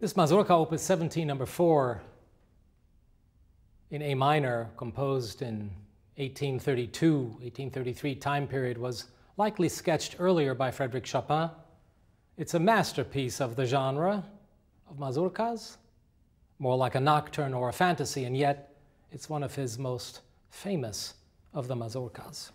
This Mazurka, Opus 17, number 4, in A minor, composed in 1832, 1833 time period, was likely sketched earlier by Frédéric Chopin. It's a masterpiece of the genre of mazurkas, more like a nocturne or a fantasy, and yet it's one of his most famous of the mazurkas.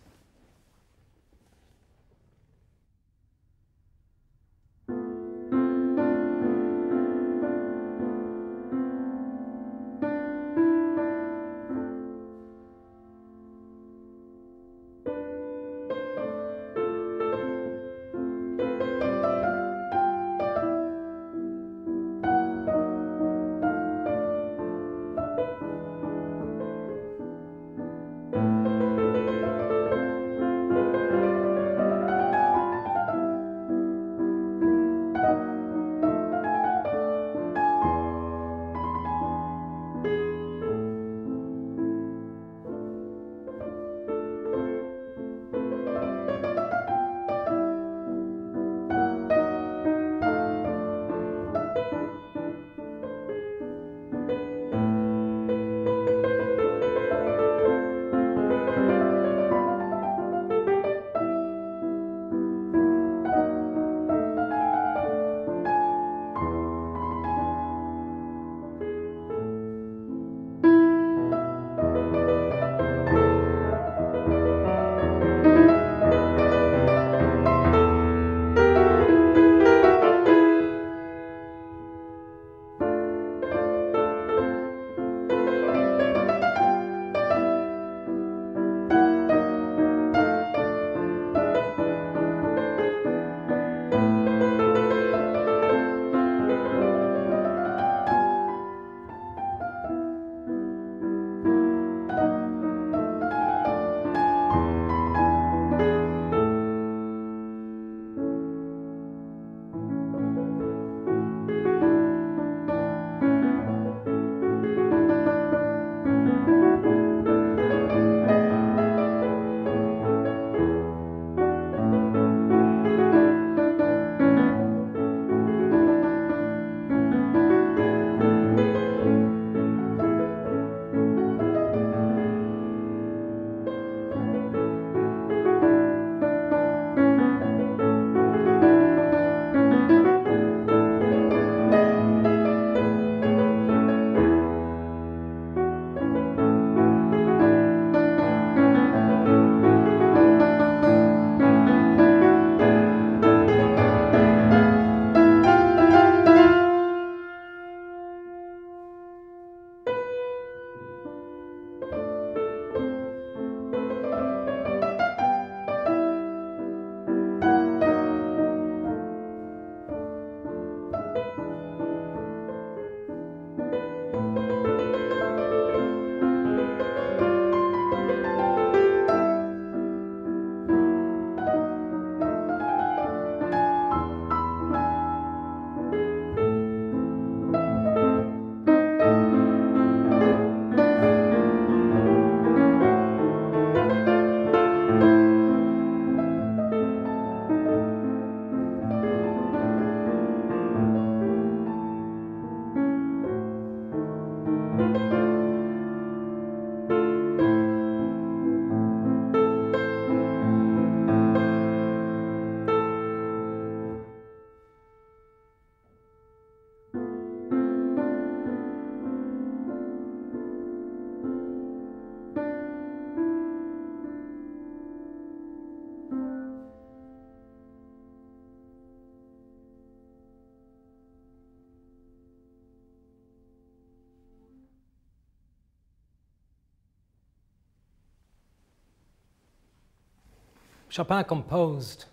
Chopin composed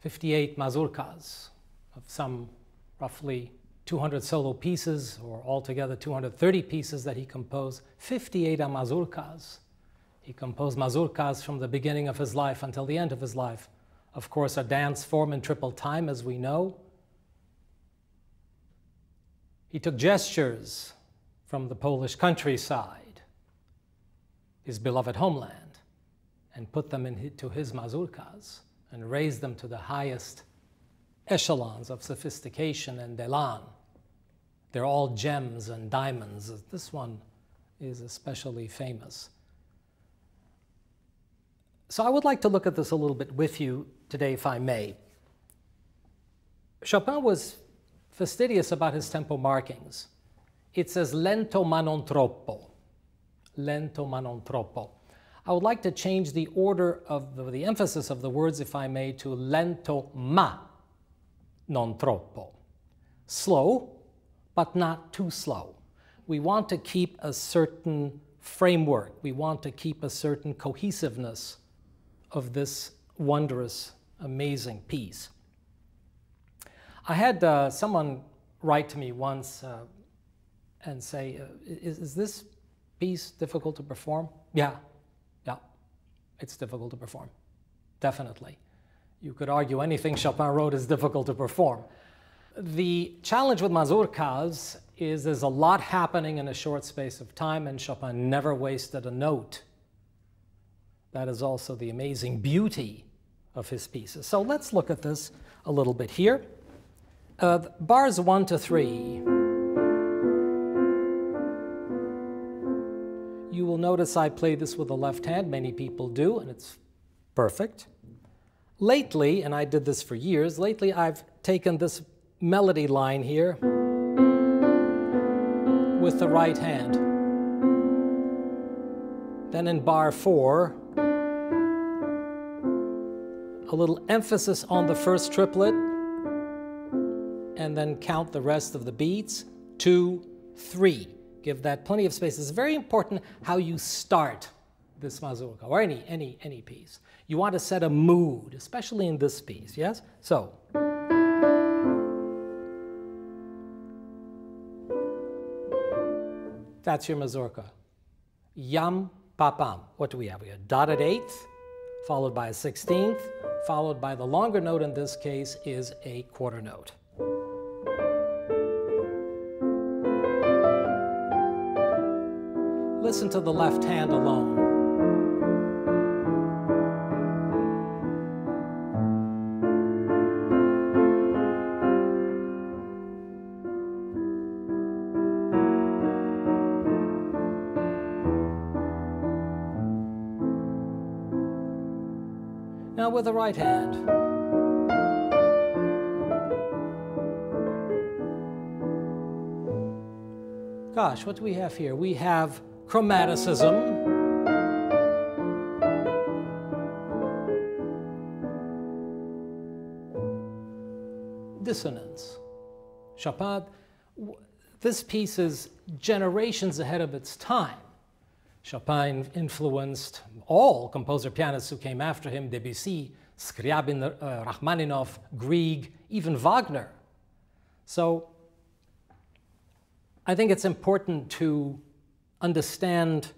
58 mazurkas of some roughly 200 solo pieces, or altogether 230 pieces that he composed. 58 are mazurkas. He composed mazurkas from the beginning of his life until the end of his life. Of course, a dance form in triple time, as we know. He took gestures from the Polish countryside, his beloved homeland and put them into his mazurkas and raise them to the highest echelons of sophistication and elan. They're all gems and diamonds. This one is especially famous. So I would like to look at this a little bit with you today, if I may. Chopin was fastidious about his tempo markings. It says lento ma non troppo. Lento ma non troppo. I would like to change the order of the, the emphasis of the words, if I may, to lento ma non troppo. Slow, but not too slow. We want to keep a certain framework. We want to keep a certain cohesiveness of this wondrous, amazing piece. I had uh, someone write to me once uh, and say, uh, is, is this piece difficult to perform? Yeah, yeah, it's difficult to perform, definitely. You could argue anything Chopin wrote is difficult to perform. The challenge with mazurkas is there's a lot happening in a short space of time, and Chopin never wasted a note. That is also the amazing beauty of his pieces. So let's look at this a little bit here. Uh, bars one to three. You will notice I play this with the left hand. Many people do, and it's perfect. Lately, and I did this for years, lately I've taken this melody line here with the right hand. Then in bar four, a little emphasis on the first triplet, and then count the rest of the beats. Two, three. Give that plenty of space. It's very important how you start this mazurka or any, any, any piece. You want to set a mood, especially in this piece, yes? So. That's your mazurka. Yam, papam. What do we have? We have a dotted eighth, followed by a sixteenth, followed by the longer note in this case is a quarter note. Listen to the left hand alone. Now with the right hand. Gosh, what do we have here? We have chromaticism. Dissonance. Chopin, this piece is generations ahead of its time. Chopin influenced all composer pianists who came after him, Debussy, Scriabin, uh, Rachmaninoff, Grieg, even Wagner. So I think it's important to understand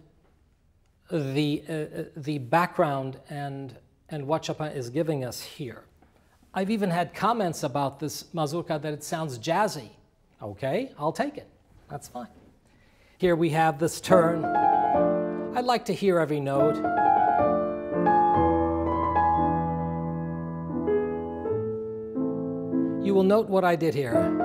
the, uh, uh, the background and, and what Chopin is giving us here. I've even had comments about this mazurka that it sounds jazzy. Okay, I'll take it. That's fine. Here we have this turn. I'd like to hear every note. You will note what I did here.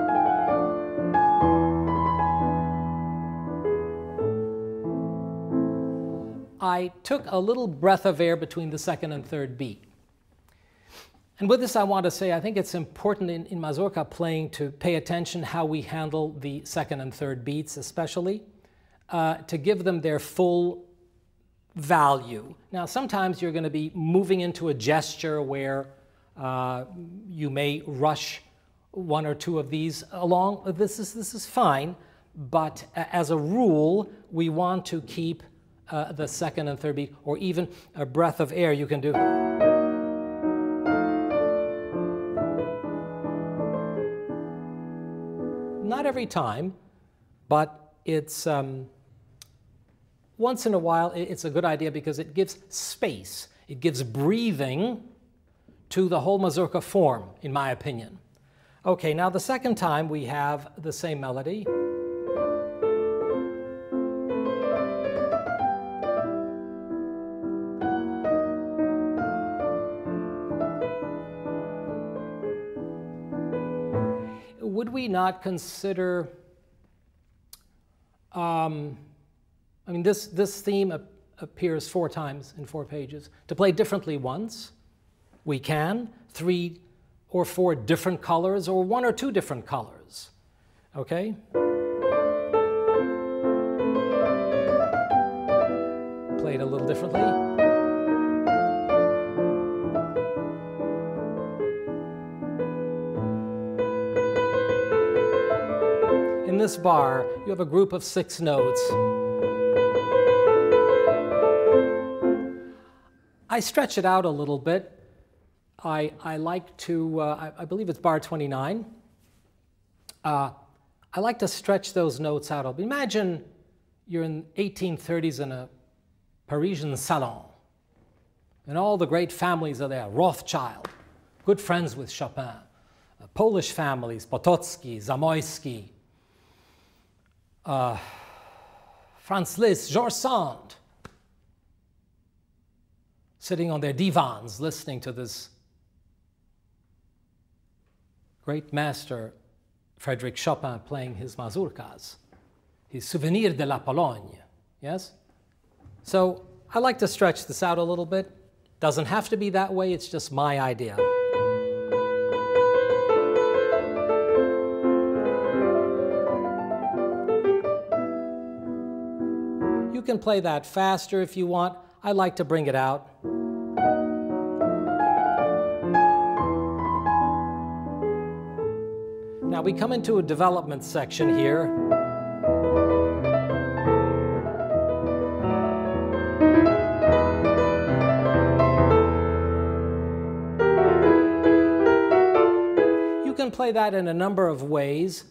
I took a little breath of air between the second and third beat. And with this, I want to say I think it's important in, in mazurka playing to pay attention how we handle the second and third beats, especially, uh, to give them their full value. Now, sometimes you're going to be moving into a gesture where uh, you may rush one or two of these along. This is, this is fine, but as a rule, we want to keep uh, the second and third beat, or even a breath of air you can do. Not every time, but it's um, once in a while it's a good idea because it gives space, it gives breathing to the whole mazurka form, in my opinion. Okay, now the second time we have the same melody. Not consider Um, I mean, this, this theme ap- appears four times in four pages. To play differently once, we can. Three or four different colors, or one or two different colors. Okay? Played a little differently. This bar, you have a group of six notes. I stretch it out a little bit. I, I like to, uh, I, I, believe it's bar 29. Uh, I like to stretch those notes out. Imagine you're in 1830s in a Parisian salon, and all the great families are there. Rothschild, good friends with Chopin. Uh, Polish families, Potocki, Zamoyski, uh, Franz Liszt, George Sand, sitting on their divans listening to this great master Frederick Chopin playing his mazurkas, his Souvenir de la Pologne. Yes? So I like to stretch this out a little bit. Doesn't have to be that way, it's just my idea. Can play that faster if you want. I like to bring it out. Now we come into a development section here. You can play that in a number of ways.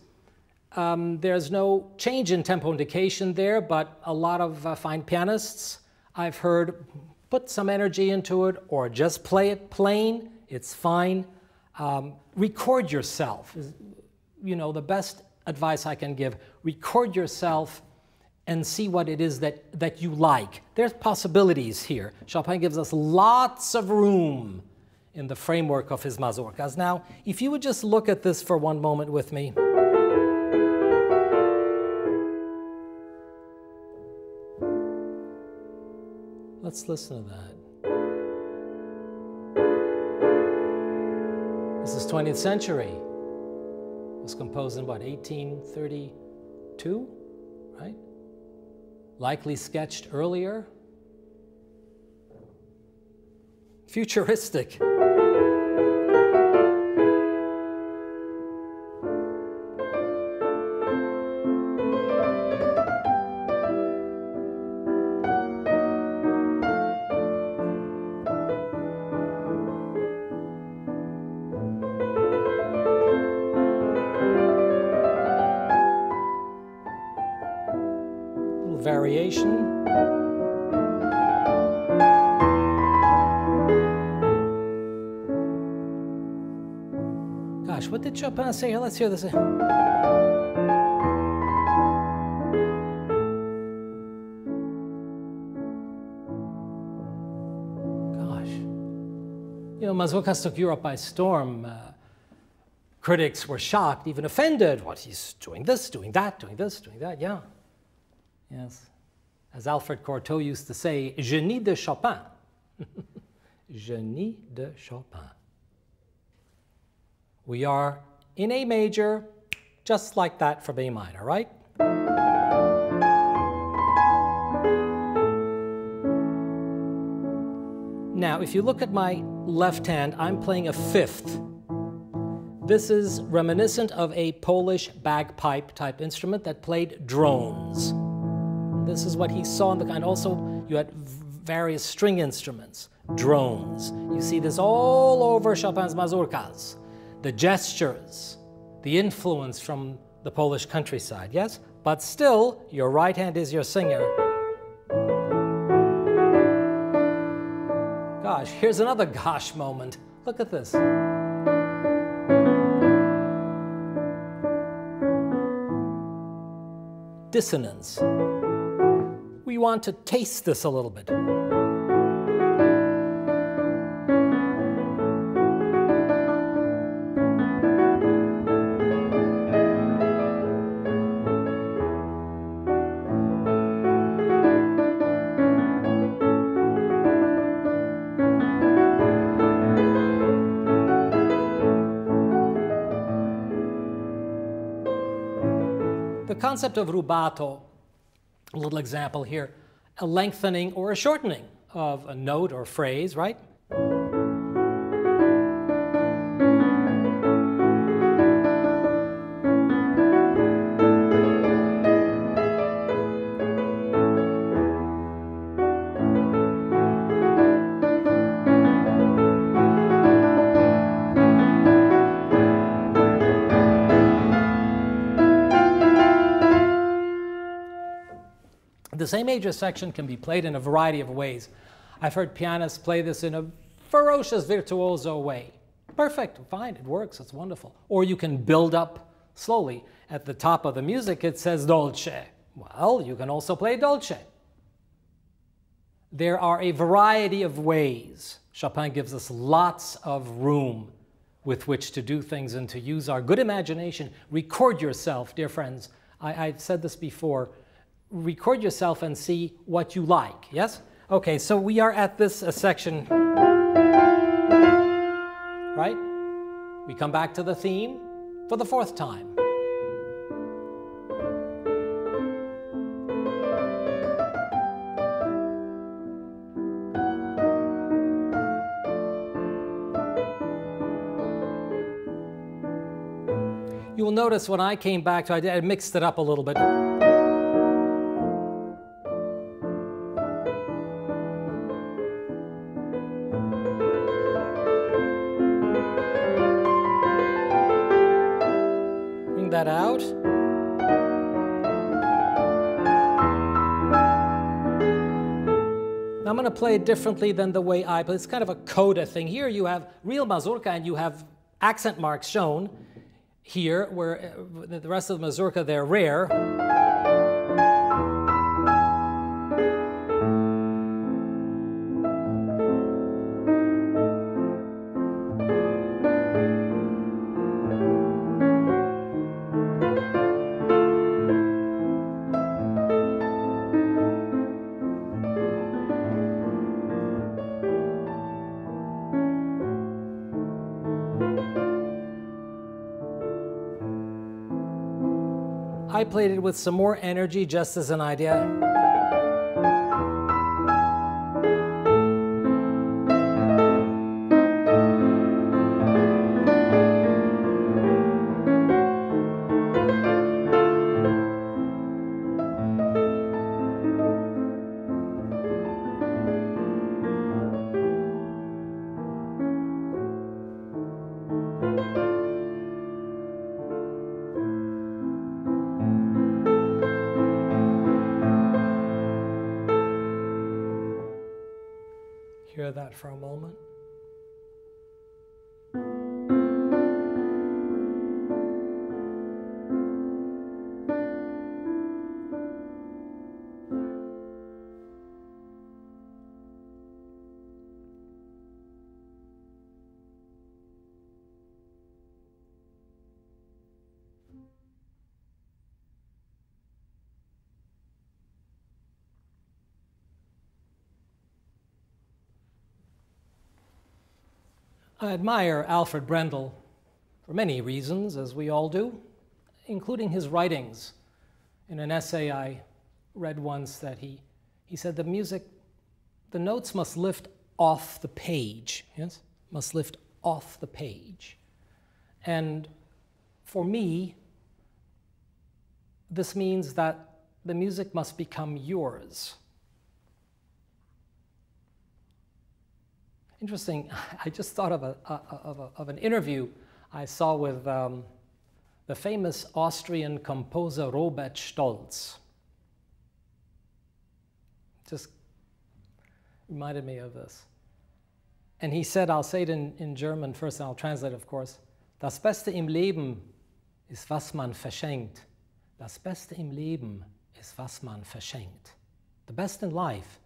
Um, there's no change in tempo indication there, but a lot of uh, fine pianists I've heard put some energy into it or just play it plain. It's fine. Um, record yourself you know, the best advice I can give record yourself and see what it is that, that you like. There's possibilities here. Chopin gives us lots of room in the framework of his mazurkas. Now, if you would just look at this for one moment with me. Let's listen to that. This is 20th century It was composed in what, 1832, right? Likely sketched earlier. Futuristic. Gosh, what did Chopin say? Let's hear this. Gosh. You know, Mazurkas took Europe by storm. Uh, critics were shocked, even offended. What, he's doing this, doing that, doing this, doing that. Yeah. Yes. As Alfred Cortot used to say, génie de Chopin. génie de Chopin. We are in A major, just like that for B minor, right? Now, if you look at my left hand, I'm playing a fifth. This is reminiscent of a Polish bagpipe type instrument that played drones. This is what he saw in the and also you had various string instruments, drones. You see this all over Chopin's mazurkas. The gestures, the influence from the Polish countryside, yes? But still, your right hand is your singer. Gosh, here's another gosh moment. Look at this. Dissonance want to taste this a little bit. The concept of rubato a little example here, a lengthening or a shortening of a note or phrase, right? Same major section can be played in a variety of ways. I've heard pianists play this in a ferocious virtuoso way. Perfect, fine, it works, it's wonderful. Or you can build up slowly. At the top of the music, it says dolce. Well, you can also play dolce. There are a variety of ways. Chopin gives us lots of room with which to do things and to use our good imagination. Record yourself, dear friends. I, have said this before. Record yourself and see what you like, yes? Okay, so we are at this uh, section, right? We come back to the theme for the fourth time. You will notice when I came back to I mixed it up a little bit. Play it differently than the way I play. It's kind of a coda thing. Here you have real mazurka and you have accent marks shown here, where uh, the rest of the mazurka, they're rare. It with some more energy just as an idea. I admire Alfred Brendel for many reasons, as we all do, including his writings. In an essay I read once that he, he said the music, the notes must lift off the page, yes? Must lift off the page. And for me, this means that the music must become yours. Interesting, I just thought of, a, of, a, of an interview I saw with um, the famous Austrian composer Robert Stolz. Just reminded me of this. And he said, I'll say it in, in German first, and I'll translate, of course. Das Beste im Leben ist, was man verschenkt. Das Beste im Leben ist, was man verschenkt. The best in life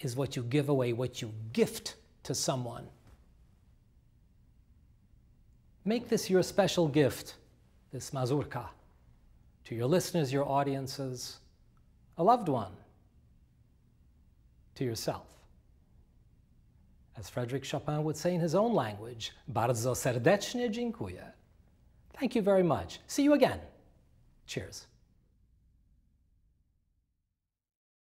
is what you give away, what you gift to someone. Make this your special gift, this mazurka, to your listeners, your audiences, a loved one, to yourself. As Frederick Chopin would say in his own language, bardzo serdecznie dziękuję. Thank you very much. See you again. Cheers.